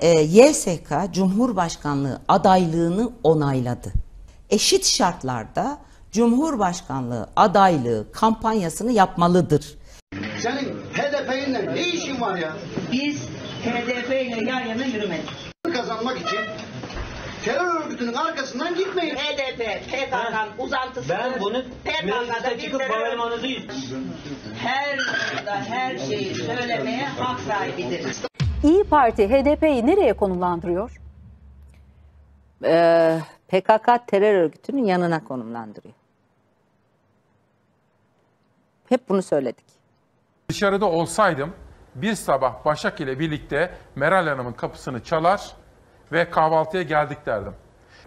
e, YSK Cumhurbaşkanlığı adaylığını onayladı. Eşit şartlarda Cumhurbaşkanlığı adaylığı kampanyasını yapmalıdır. Senin HDP'yle ne işin var ya? Biz HDP ile yan yana yürümedik. Kazanmak için terör örgütünün arkasından gitmeyin. HDP, PKK'nın uzantısı. Ben bunu bir çıkıp bağırmanızı her konuda her şeyi söylemeye hak sahibidir. İyi Parti HDP'yi nereye konumlandırıyor? Ee, PKK terör örgütünün yanına konumlandırıyor. Hep bunu söyledik. Dışarıda olsaydım bir sabah Başak ile birlikte Meral Hanım'ın kapısını çalar ve kahvaltıya geldik derdim.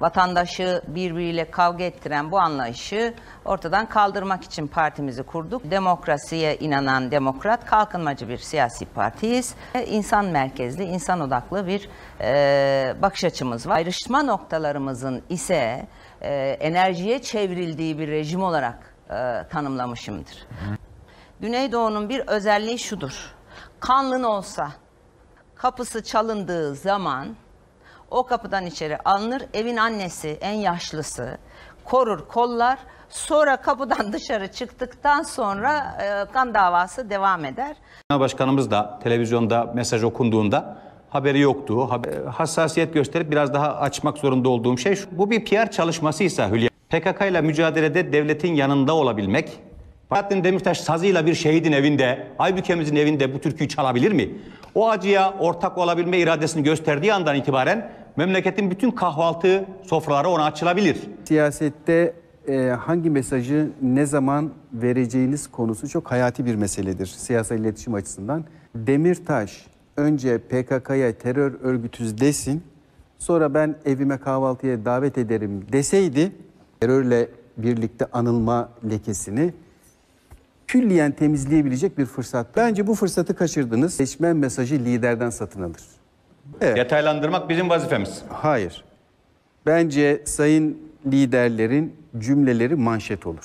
Vatandaşı birbiriyle kavga ettiren bu anlayışı ortadan kaldırmak için partimizi kurduk. Demokrasiye inanan demokrat, kalkınmacı bir siyasi partiyiz. İnsan merkezli, insan odaklı bir e, bakış açımız var. Ayrışma noktalarımızın ise e, enerjiye çevrildiği bir rejim olarak e, tanımlamışımdır. Güneydoğu'nun bir özelliği şudur. Kanlın olsa kapısı çalındığı zaman o kapıdan içeri alınır. Evin annesi, en yaşlısı korur, kollar. Sonra kapıdan dışarı çıktıktan sonra e, kan davası devam eder. Başkanımız da televizyonda mesaj okunduğunda haberi yoktu. Hab- Hassasiyet gösterip biraz daha açmak zorunda olduğum şey şu. Bu bir PR çalışmasıysa Hülya. PKK ile mücadelede devletin yanında olabilmek. Bahattin Demirtaş sazıyla bir şehidin evinde, Aybükemizin evinde bu türküyü çalabilir mi? O acıya ortak olabilme iradesini gösterdiği andan itibaren memleketin bütün kahvaltı sofraları ona açılabilir. Siyasette e, hangi mesajı ne zaman vereceğiniz konusu çok hayati bir meseledir siyasal iletişim açısından. Demirtaş önce PKK'ya terör örgütüz desin, sonra ben evime kahvaltıya davet ederim deseydi terörle birlikte anılma lekesini külliyen temizleyebilecek bir fırsat. Bence bu fırsatı kaçırdınız. Seçmen mesajı liderden satın alır. Evet. Detaylandırmak bizim vazifemiz. Hayır. Bence sayın liderlerin cümleleri manşet olur.